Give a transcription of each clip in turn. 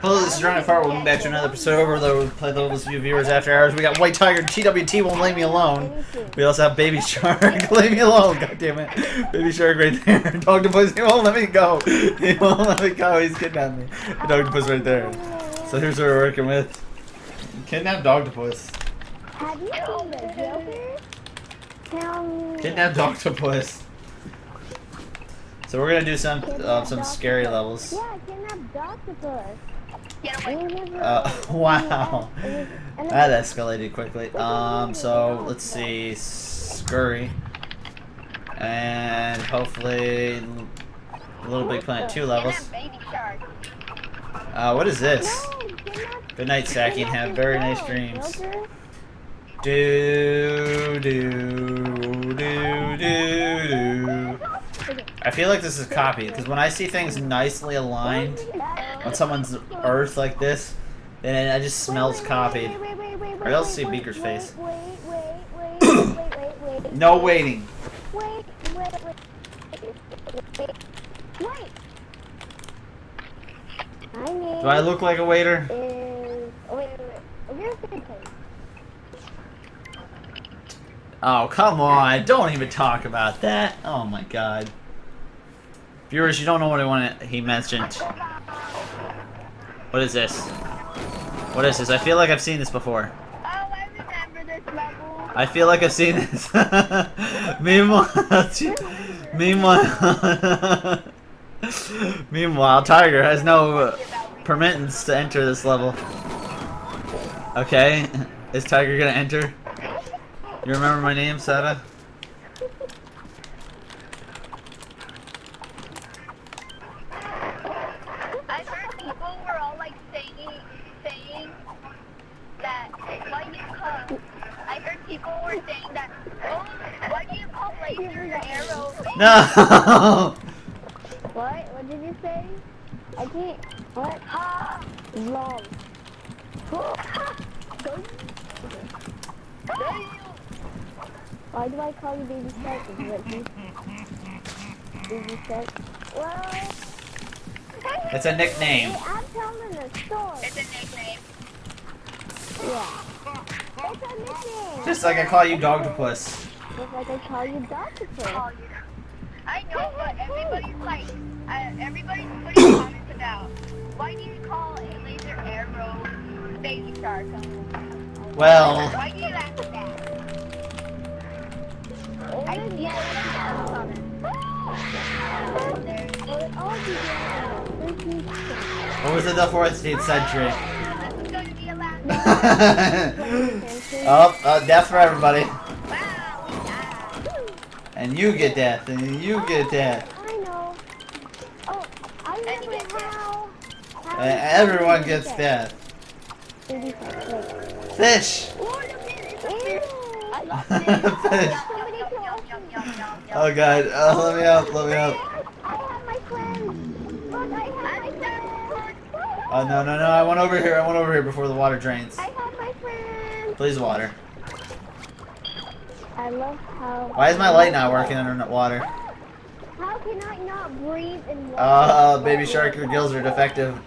Hello, this is Ryan Fart. Welcome back to another episode over the play those few viewers after hours. We got White Tiger, TWT won't leave me alone. We also have Baby Shark. leave me alone, god damn it. Baby Shark right there. Dogtopus, he won't let me go. He won't let me go. He's kidnapped me. Dogtopus right there. So here's what we're working with. Kidnap Dogtopus. Have you seen the Joker? Tell me. Kidnap Dogtopus. So we're gonna do some uh, some scary levels. Yeah, kidnap Dogtopus. Uh, wow. That escalated quickly. Um, so let's see, Scurry, and hopefully Little Big Planet two levels. Uh, what is this? Good night, Saki, and have very nice dreams. Do do do do do. I feel like this is copied because when I see things nicely aligned on someone's earth like this, then it just smells copied. Or else see Beaker's face. No waiting. Do I look like a waiter? Oh. Oh, come on. Don't even talk about that. Oh my god. Viewers, you don't know what I want he mentioned. What is this? What is this? I feel like I've seen this before. I. I feel like I've seen this. meanwhile, meanwhile, meanwhile, Tiger has no permittance to enter this level. Okay, is Tiger gonna enter? You remember my name, Sada? I heard people were all like saying, saying that why do you call? I heard people were saying that oh, why do you call laser arrow? No. What? What did you say? I can't. What? Ah, Long. Why do I call you baby shark? Is it like baby shark? Well, It's a nickname. hey, I'm telling a story. it's a nickname. Yeah. It's a nickname. Just like I call you Dogtopus. Just like I call you Doctor Call you. I know, but everybody's like, uh, everybody's putting comments about why do you call a laser arrow baby shark? Well, Why do you laugh at that? I see a comment. There's Well, it all began in the 13th what was it the 14th century? This is going to be a laugh. century. oh, uh, death for everybody. Wow, we died. And you get death, and you get death. I know. Oh, I And you remember get how. Uh, how everyone gets death. Baby shark, like, Fish! Wait a minute, it's a fish. Oh god, oh, let me up, let me up. I have my friends. I have my friends. Oh no, no, no, I went over here, I went over here before the water drains. I have my friends. Please, water. I love how. Why is my light not working under water? How can I not breathe in water? Oh, baby shark, your gills are defective.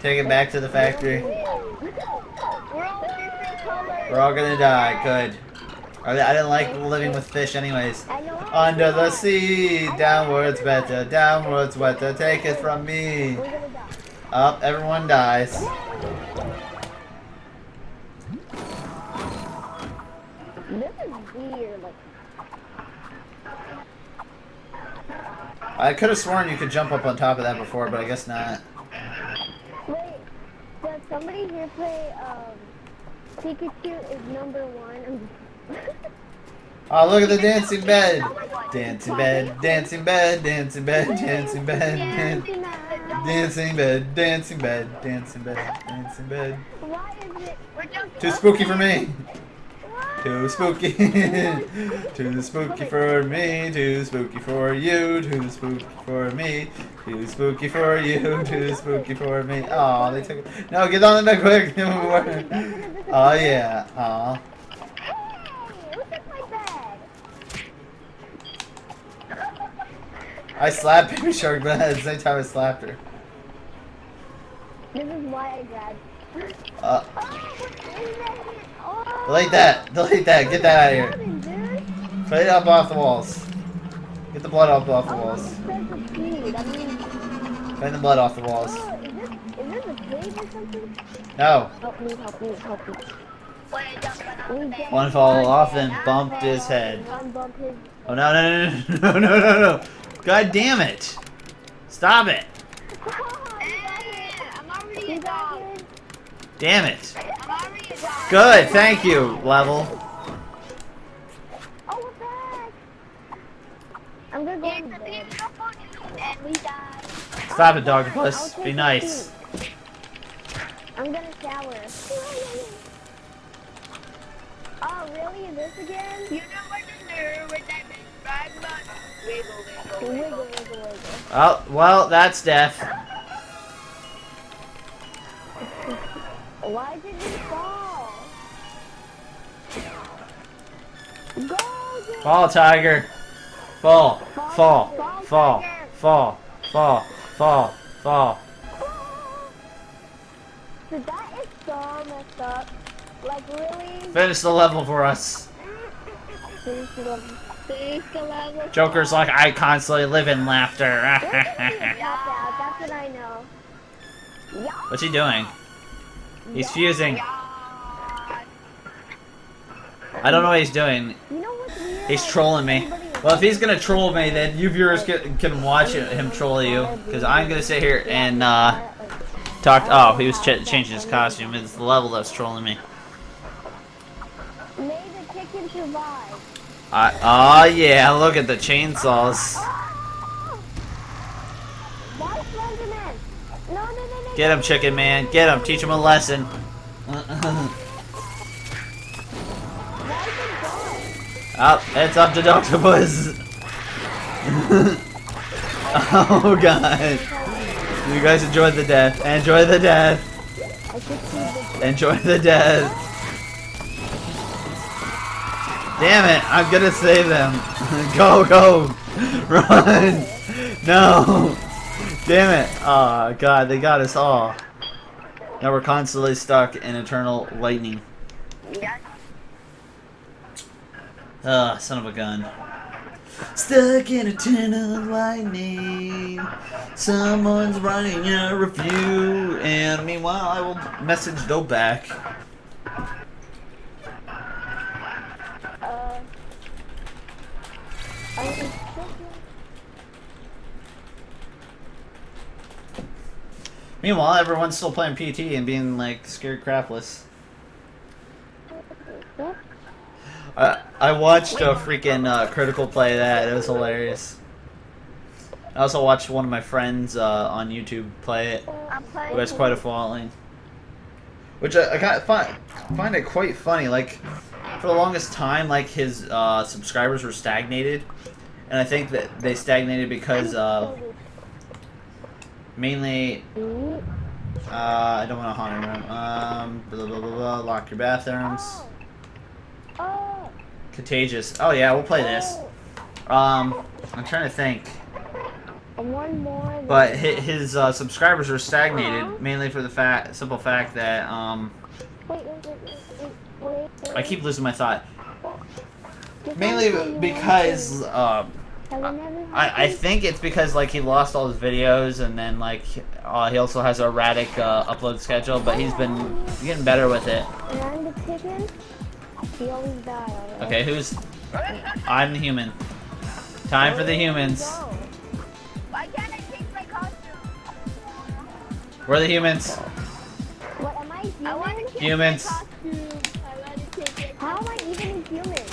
Take it back to the factory. We're all different colors. We're all gonna die, good. I didn't like living with fish anyways. I know how Under the sea, downwards better, downwards wetter, take it from me. Up, everyone dies. I could have sworn you could jump up on top of that before, but I guess not. wait, does somebody here play um, Pikachu is number one? Oh, look at the dancing bed. Dancing bed, dancing bed, dancing bed, dancing bed, dan- dancing bed, dancing bed, dancing bed, dancing bed. Why is it? Too spooky for me. Too spooky. Too spooky for me. Too spooky for you. Too spooky for me. Too spooky for you. Too spooky for me. Oh, they took it. No, get on the bed quick. oh yeah. Oh. Hey, who took my bag? I slapped Baby Shark, but at the same time I slapped her. This is why I grabbed. Uh, delete that. Delete that. Get that out of here. Robin, dude. Clean it up off the walls. Get the blood up off the Oh, walls. it the speed. I mean, Clean the blood off the walls. oh, is this, is this a cave or something? No. Help me, help me, help me. When I jumped on We the get- bed. One fall off and bumped his head. One bump his. Oh no no no no no no no no! God damn it! Stop it! Hey, I'm already You a got dog. it? Damn it! I'm already a dog. Good, thank you, level. Oh, we're back. I'm gonna go Yeah, bed. and we died. Stop it, I'll Be nice. I'm gonna shower. Oh, really? This again? You know what to do with that right button. Wiggle, wiggle, Wiggle, wiggle. wiggle, wiggle. Oh, well, that's death. Fall, Tiger. Fall, fall, fall, fall, fall, fall, fall. Dude, that is so messed up. Like, really? Finish the level for us. Finish the level. Finish the level. Joker's like, I constantly live in laughter. That's what I know. What's he doing? He's fusing. I don't know what he's doing. You know what's weird? He's trolling me. Well, if he's gonna troll me, then you viewers can, can watch him troll you. Because I'm gonna sit here and uh, talk. Oh, he was ch- changing his costume. It's the level that's trolling me. May the chicken survive. Oh yeah, look at the chainsaws. Get him, chicken man. Get him. Teach him a lesson. oh, it's up to Dr. Buzz. oh god. You guys enjoy the death. Enjoy the death. Enjoy the death. Damn it, I'm gonna save them. go, go. Run. No. Damn it. Oh god, they got us all. Now we're constantly stuck in eternal lightning. Ugh, son of a gun. Stuck in a tunnel of lightning. Someone's writing a review, and meanwhile, I will message Dope back. Meanwhile, everyone's still playing PT and being like scared crapless. I watched a freaking uh, critical play that. It was hilarious. I also watched one of my friends uh, on YouTube play it. Who has quite a following. Which I, I kind of find, find it quite funny. Like, for the longest time, like his uh, subscribers were stagnated, and I think that they stagnated because mainly uh, I don't want to haunt room. Um, blah, blah, blah, blah, lock your bathrooms. Oh. Oh. Contagious. Oh yeah, we'll play this. Um, I'm trying to think. One more. But his, uh, subscribers are stagnated mainly for the fact, simple fact that um, Wait, wait, wait. I keep losing my thought. Mainly wanna say you because want to- Have you never I, I think it's because like he lost all his videos and then like uh, he also has a erratic uh, upload schedule, but he's been getting better with it. Okay, who's? I'm the human. Time for the humans. We're the humans. What am I human? Humans. How am I even human?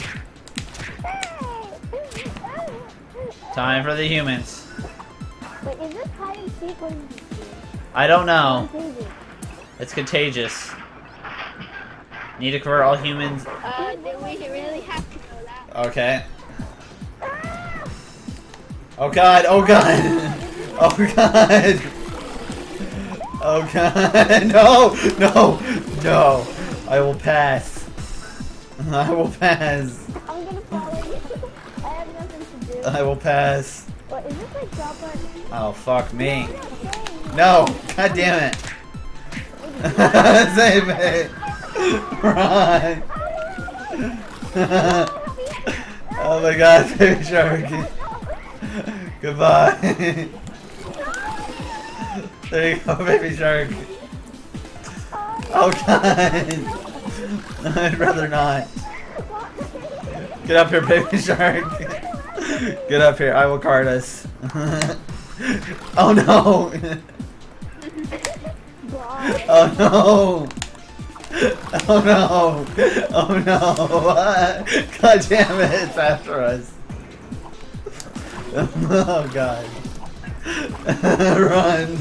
Time for the humans. Wait, is this hide and seek? I don't know. It's contagious. Need to convert all humans. Uh, we really have to know that. Okay. Oh god, oh god! Oh god! Oh god! No! No! No! I will pass. I will pass. I'm gonna follow you. I have nothing to do. I will pass. What, is this like drop button? Oh fuck me. No! God damn it! Save me! Oh my god, baby shark. Goodbye. there you go, baby shark. Oh god. I'd rather not. Get up here, baby shark. Get up here, I will card us. oh no! Oh no! Oh no! Oh no! God damn it, it's after us. Oh god. Run!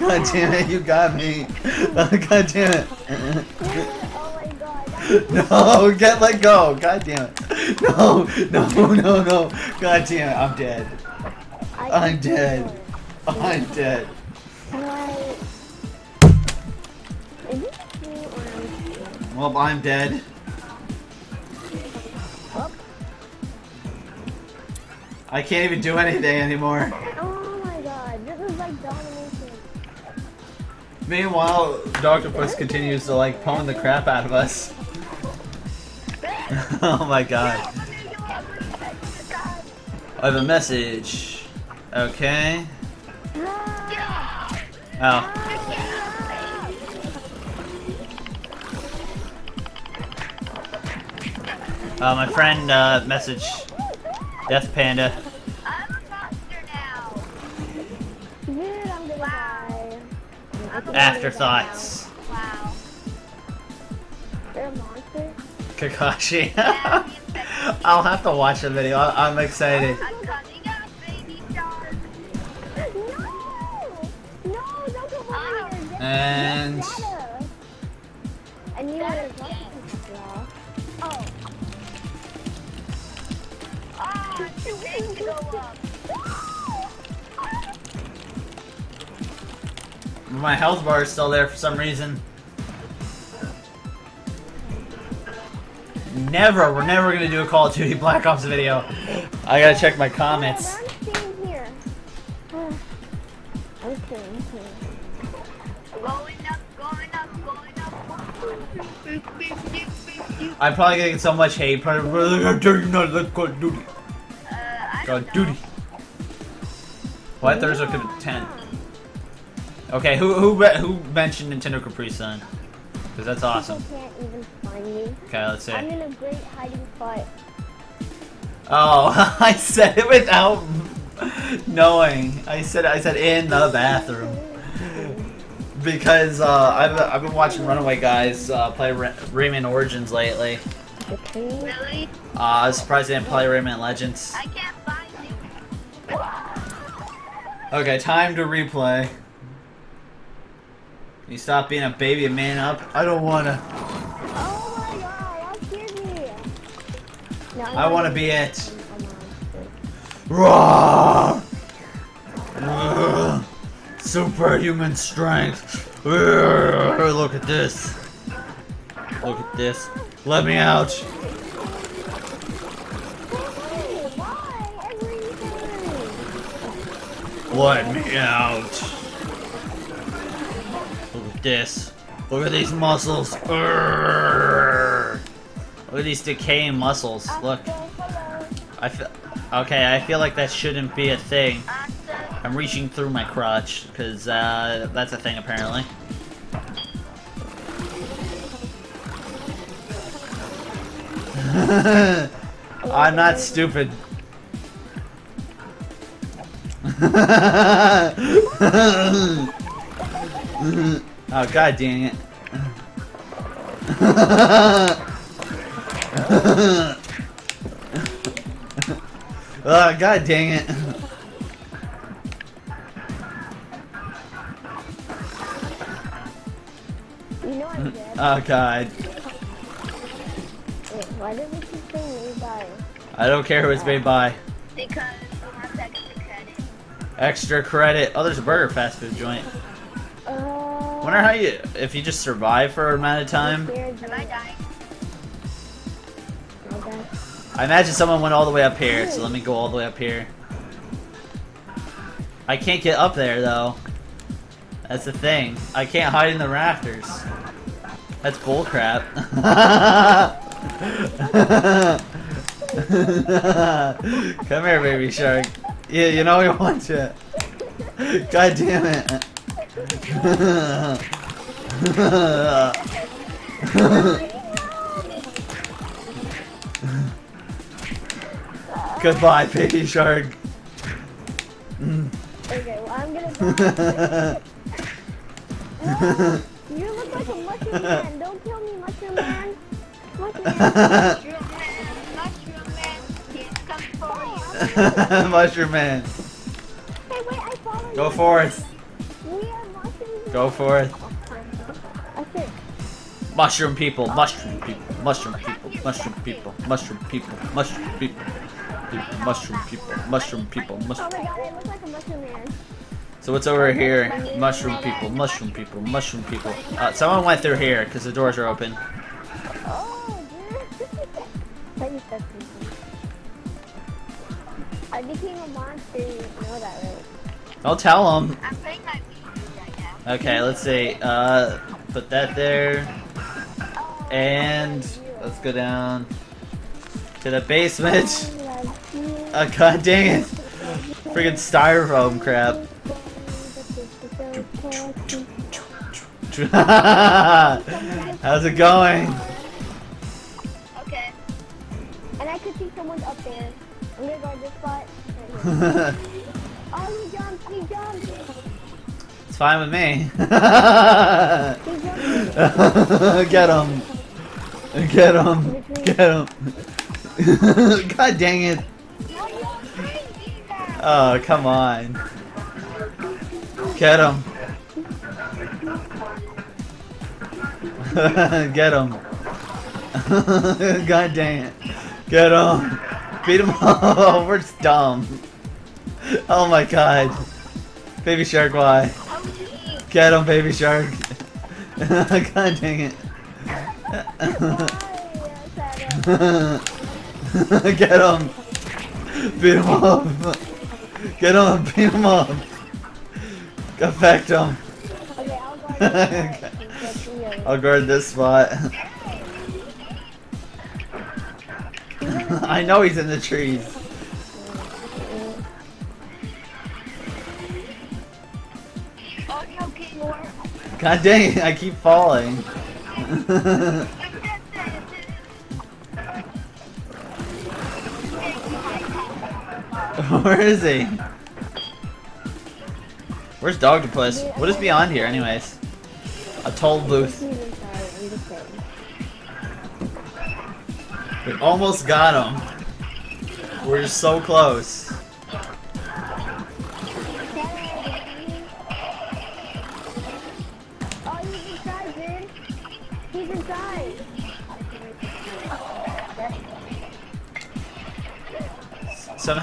God damn it, you got me! Oh, god damn it! oh my god. No, get let go! God damn it! No, no, no, no! God damn it, I'm dead. I I'm dead. I'm dead. Well, I'm dead. I can't even do anything anymore. Oh my god, this is like domination. Meanwhile, Dr. Puss continues to like pwn the crap out of us. oh my god. I have a message. Okay. Oh. Uh, my friend uh, message Death Panda. I'm a now. Afterthoughts. Wow. die. You're a monster? Kakashi. I'll have to watch the video. I- I'm excited. I'm my health bar is still there for some reason. Never, we're never gonna do a Call of Duty Black Ops video. I gotta check my comments. I'm staying here. I'm staying here. Going up, going up, going up. I'm probably getting so much hate. Probably, how dare you not let Call of Duty? Uh, I Call don't of know. Duty. What? There's a 10. Okay, who who who mentioned Nintendo Capri Sun? Because that's awesome. People can't even find me. Okay, let's see. I'm in a great hiding spot. Oh, I said it without knowing. I said I said in the bathroom because uh, I've I've been watching Runaway Guys uh, play Ra- Rayman Origins lately. Really? Uh, I was surprised they didn't play Rayman Legends. I can't find you. Okay, time to replay. Can you stop being a baby and man up? I don't wanna. Oh my god, that scared me. No, I wanna be it. I'm a monster. Roar! Ugh. Superhuman strength. Ugh. Look at this. Look at this. Let me out. Let me out. Look at this. Look at these muscles. Ugh. Look at these decaying muscles. Look. I feel. Okay, I feel like that shouldn't be a thing. I'm reaching through my crotch because uh, that's a thing apparently. I'm not stupid. oh god dang it. oh god dang it. You know I'm dead. Oh god. Wait, why did we keep saying me by? I don't care who it's made by. Because we want extra credit. Extra credit. Oh, there's a burger fast food joint. Wonder how you, if you just survive for an amount of time. Am. I dying? I imagine someone went all the way up here, so let me go all the way up here. I can't get up there though. That's the thing. I can't hide in the rafters. That's bullcrap. Come here, baby shark. Yeah, you know we want you. God damn it. Goodbye, baby shark. Okay, well, I'm gonna. you look like a mushroom man. Don't kill me, mushroom man. Mushroom man. Mushroom man, mushroom man, he's coming for you. Mushroom man. Hey, wait, Go you. forth. We are mushrooms. Go forth. I said, Mushroom people, mushroom people, mushroom people, mushroom people, mushroom people, mushroom people, people, mushroom people, mushroom people, oh mushroom. my god, I look like a mushroom man. So what's over here? Mushroom people, mushroom people, mushroom people. Uh, someone went through here because the doors are open. Oh, dude. That used to be I became a monster. You know that, right? Don't tell them. Okay, let's see. Uh, put that there, and let's go down to the basement. Oh, god dang it! Friggin' styrofoam crap. How's it going? Okay. And I could see someone's up there. I'm gonna go to this spot. Right it's fine with me. Get him. Get him. Get him. God dang it. Oh, come on. Get him. Get him. God dang it. Get him. Beat him up. We're dumb. Oh my god. Baby shark, why? Get him, baby shark. God dang it. Get him. Beat him up. Get him. Beat him up. Affect him. I'll guard this spot. I know he's in the trees. God dang it, I keep falling. Where is he? Where's Dogtopus? What is beyond here, anyways? A toll booth. We almost got him. We're so close.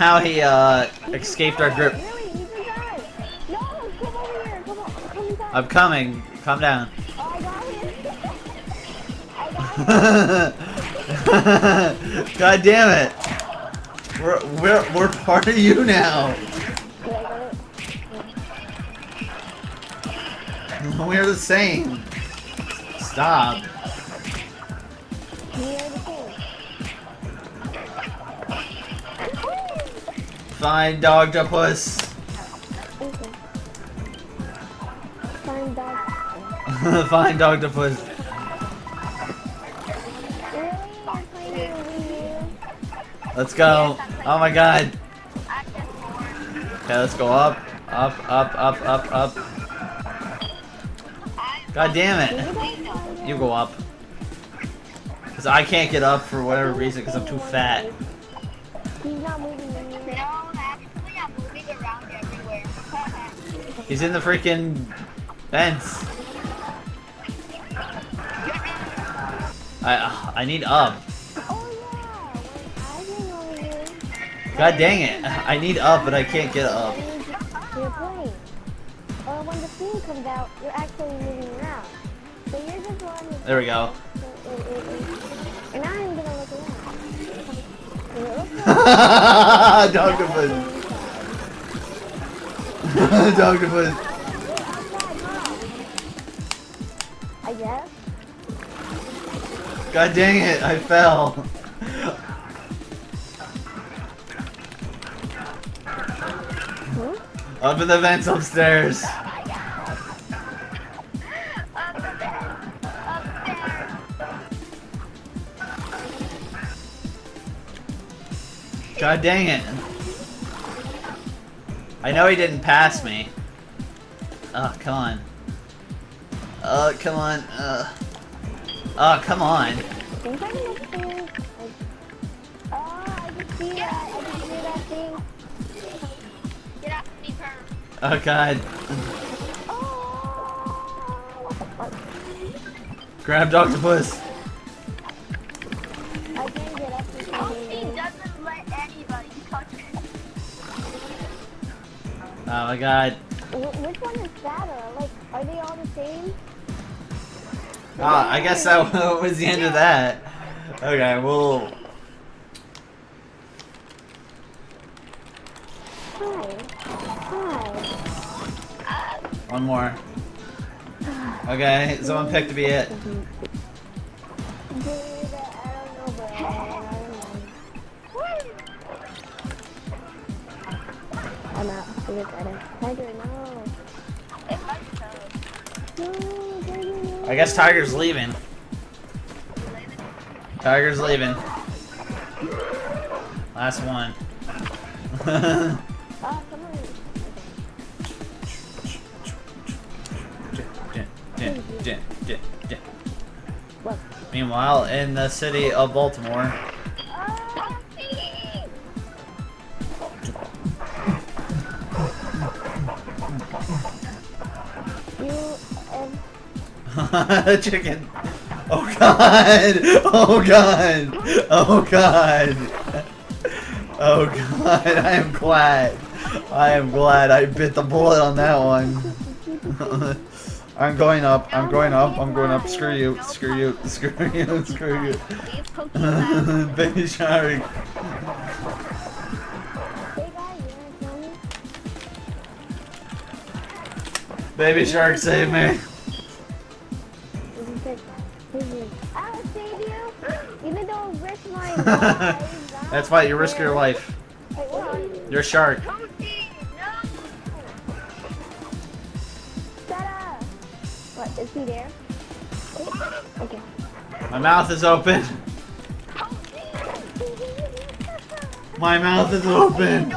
Somehow he uh escaped our grip. I'm coming. Calm down. God damn it. We're we're we're part of you now. We're the same. Stop. Fine, Dogtopus. Okay. Find dog. Fine, Dogtopus. Really? You're playing your Wii U? Let's go. Oh my god. I just more. Okay, let's go up, up, up, up, up, up. God damn it. You go up. Cause I can't get up for whatever reason because I'm too fat. He's not moving He's in the freaking fence. I uh, I need up. God dang it. I need up, but I can't get up. you're playing. Or when the scene comes out, you're actually moving around. So you're just running. There we go. And now I'm gonna look around. And it looks like- Dogtopus. Dogtopus. I guess. God dang it, I fell. Up in the vents upstairs. God dang it. I know he didn't pass me. Oh, come on. Oh, come on. Uh. Oh, come on. Oh, I just see my God. Wh- Which one is fatter? Like, are they all the same? Ah, I guess that was the end of that. Okay, well. Hi. Hi. One more. Okay, someone picked to be it. Look at it. Tiger, no. It might so. No, Tiger, no. I guess Tiger's leaving. Tiger's leaving. Last one. Come on. Look. Meanwhile, in the city of Baltimore, and chicken. Oh god! Oh god! Oh god! Oh god! I am glad. I am glad I bit the bullet on that one. I'm going up. I'm going up. I'm going up. Screw you. Screw you. Screw you. Screw you. Baby shark. Baby shark, save me. That's why you risk your life. Wait, what on? You're a shark. Pokey, no! Shut up! What, is he there? Okay. My mouth is open. My mouth is open.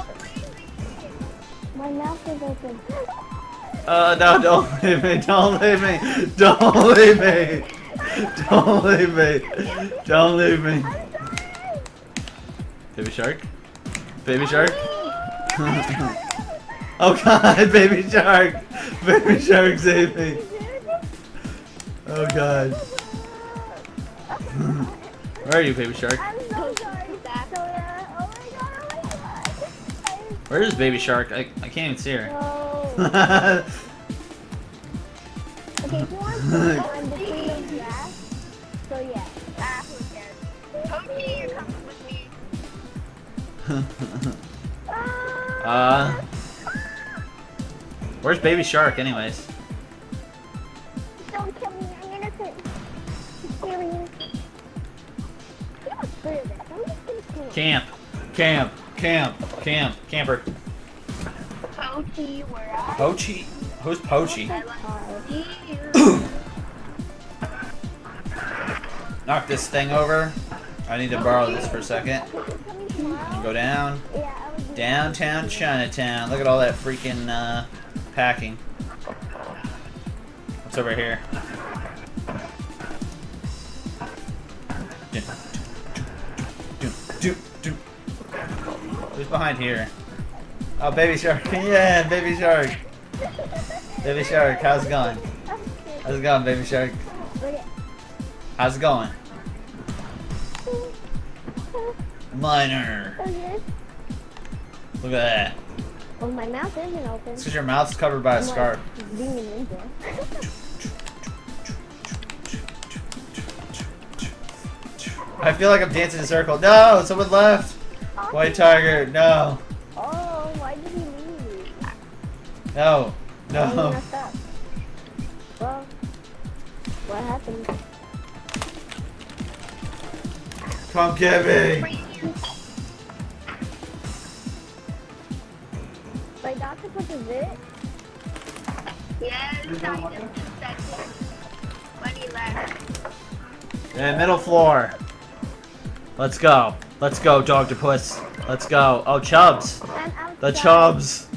My mouth is open. Uh, no, don't leave me. Don't leave me. Don't leave me. Don't leave me. Don't leave me. I'm sorry! Baby shark? Baby shark? oh god, baby shark! Baby shark, save me. Oh god. Where are you, baby shark? I'm so sorry, Soda. Oh my god, oh my god. Where is baby shark? I, I can't even see her. Okay, uh, where's baby shark, anyways? Don't kill me, I'm innocent. I'm very innocent. You know what's good at this? I'm just gonna kill him. Camp, camp, camp, camp, camper. Pokey, where are Pochi? Who's Pochi? I like you. Knock this thing over. I need to borrow this for a second. Go down. Downtown Chinatown. Look at all that freaking uh, packing. What's over here? Who's behind here? Oh, baby shark. Yeah, baby shark. Baby shark, how's it going? How's it going, baby shark? How's it going? Minor. Okay. Look at that. Well, my mouth isn't open. It's because your mouth's covered by a I'm scarf. a ninja. I feel like I'm dancing in a circle. No, someone left. White tiger, no, Oh, why did he leave? no, Oh, no. messed. Well, What happened? Come get me. Like, Dr. Puss is it? Yes, I just second when he left. Yeah, middle floor. Let's go. Let's go, Dr. Puss. Let's go. Oh, Chubbs. The Chubbs.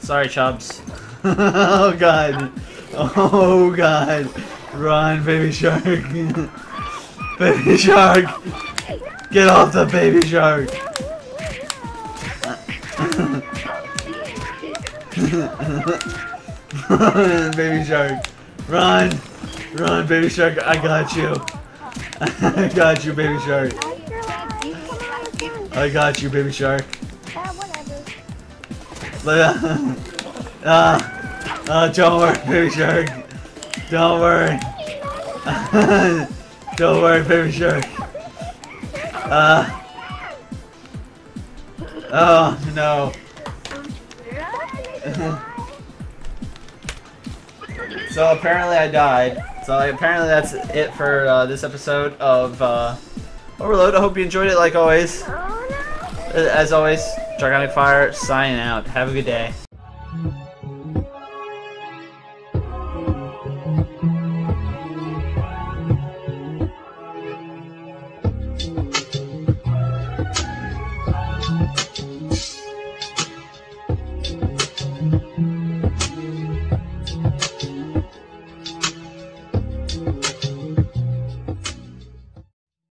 Sorry, Chubbs. oh, God. Oh, God. Run, baby shark. baby shark. Get off the baby shark. Run, baby shark. Run. Run, baby shark. I got you. I got you, baby shark. I got you, baby shark. Uh, uh, don't worry, baby shark. Don't worry. don't worry, baby shark. Uh. Oh, no. So apparently I died. So apparently that's it for uh, this episode of uh, Overload. I hope you enjoyed it like always. Oh! As always, Dragonic Fire signing out. Have a good day.